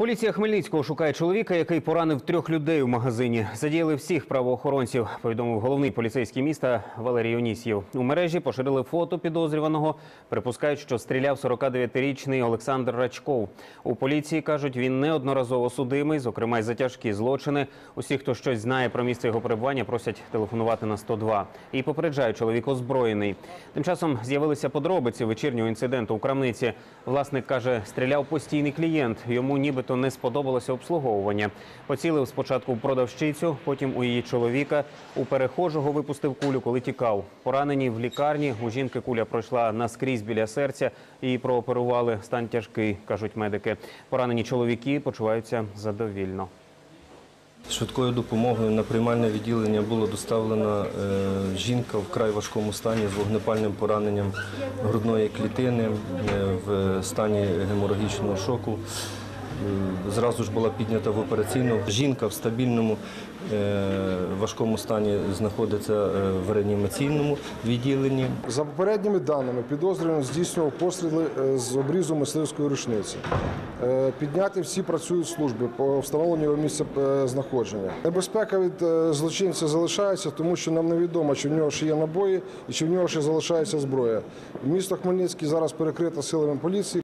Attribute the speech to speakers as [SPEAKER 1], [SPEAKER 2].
[SPEAKER 1] Поліція Хмельницького шукає чоловіка, який поранив трьох людей у магазині. Задіяли всіх правоохоронців, повідомив головний поліцейський міста Валерій Онісєв. У мережі поширили фото підозрюваного. Припускають, що стріляв 49-річний Олександр Рачков. У поліції кажуть, він неодноразово судимий, зокрема й за тяжкі злочини. Усі, хто щось знає про місце його перебування, просять телефонувати на 102. І попереджають, чоловік озброєний. Тим часом з'явилися подробиці вечірнього інциденту у крамниці. Власник каже, стріляв постійний клієнт. Йому нібито не сподобалося обслуговування. Поцілив спочатку в продавщицю, потім у її чоловіка. У перехожого випустив кулю, коли тікав. Поранені в лікарні. У жінки куля пройшла наскрізь біля серця. Її прооперували. Стан тяжкий, кажуть медики. Поранені чоловіки почуваються задовільно.
[SPEAKER 2] Швидкою допомогою на приймальне відділення було доставлена е, жінка в край важкому стані з вогнепальним пораненням грудної клітини е, в стані геморагічного шоку. Е, Зразу ж була піднята в операційну. Жінка в стабільному е, важкому стані знаходиться е, в реанімаційному відділенні.
[SPEAKER 3] За попередніми даними, підозрюваний здійснював постріли з обрізу мисливської рушниці. Підняти всі працюють служби по встановленню його місця знаходження. Небезпека від злочинця залишається, тому що нам невідомо, чи в нього ще є набої і чи в нього ще залишається зброя. Місто Хмельницький зараз перекрите силами поліції.